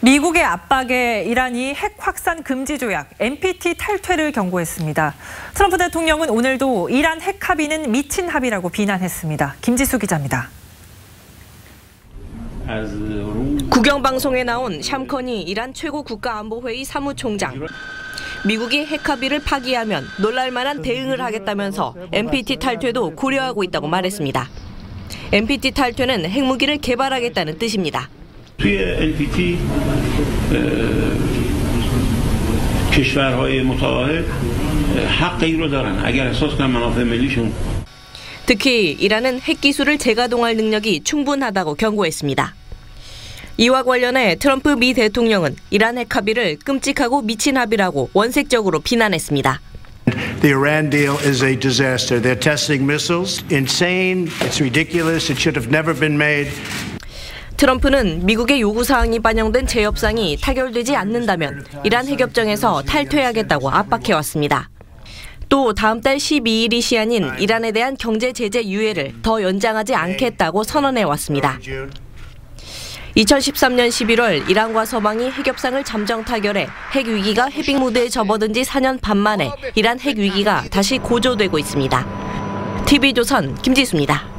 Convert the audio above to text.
미국의 압박에 이란이 핵 확산 금지 조약 NPT 탈퇴를 경고했습니다. 트럼프 대통령은 오늘도 이란 핵 합의는 미친 합의라고 비난했습니다. 김지수 기자입니다. 국영방송에 나온 샴커니 이란 최고 국가안보회의 사무총장. 미국이 핵 합의를 파기하면 놀랄만한 대응을 하겠다면서 NPT 탈퇴도 고려하고 있다고 말했습니다. NPT 탈퇴는 핵무기를 개발하겠다는 뜻입니다. توی NPT کشورهای متعاهد حق 이 رو دارن اگر احساس کنن منافع ملیشون 특히 이란은 핵 기술을 재가동할 능력이 충분하다고 경고했습니다. 이와 관련해 트럼프 미 대통령은 이란 핵 합의를 끔찍하고 미친 합의라고 원색적으로 비난했습니다. The Iran deal is a disaster. They're testing missiles. Insane. It's ridiculous. It should have never been made. 트럼프는 미국의 요구 사항이 반영된 재협상이 타결되지 않는다면 이란 핵협정에서 탈퇴하겠다고 압박해왔습니다. 또 다음 달 12일이 시한인 이란에 대한 경제 제재 유예를 더 연장하지 않겠다고 선언해 왔습니다. 2013년 11월 이란과 서방이 핵협상을 잠정 타결해 핵 위기가 해빙 무드에 접어든 지 4년 반 만에 이란 핵 위기가 다시 고조되고 있습니다. TV조선 김지수입니다.